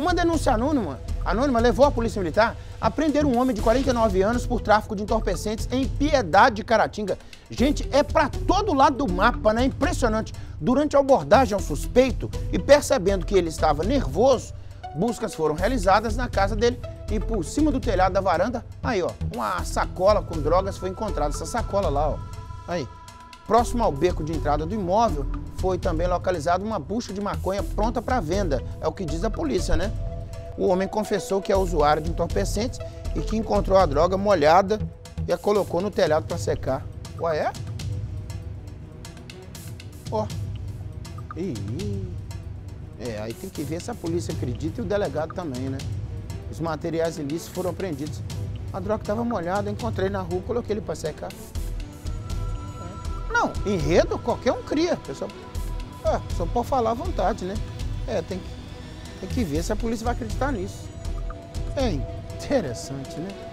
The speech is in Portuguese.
Uma denúncia anônima, anônima levou a Polícia Militar a prender um homem de 49 anos por tráfico de entorpecentes em Piedade de Caratinga. Gente, é para todo lado do mapa, né? Impressionante. Durante a abordagem ao suspeito e percebendo que ele estava nervoso, buscas foram realizadas na casa dele e por cima do telhado da varanda, aí ó, uma sacola com drogas foi encontrada. Essa sacola lá, ó, aí. Próximo ao beco de entrada do imóvel, foi também localizada uma bucha de maconha pronta para venda, é o que diz a polícia, né? O homem confessou que é usuário de entorpecentes e que encontrou a droga molhada e a colocou no telhado para secar. Ué, é? Ó. Oh. É, aí tem que ver se a polícia acredita e o delegado também, né? Os materiais ilícitos foram apreendidos. A droga estava molhada, encontrei na rua, coloquei ele para secar. Não, enredo qualquer um cria. Pessoal, é, só pode falar à vontade, né? É, tem que, tem que ver se a polícia vai acreditar nisso. É interessante, né?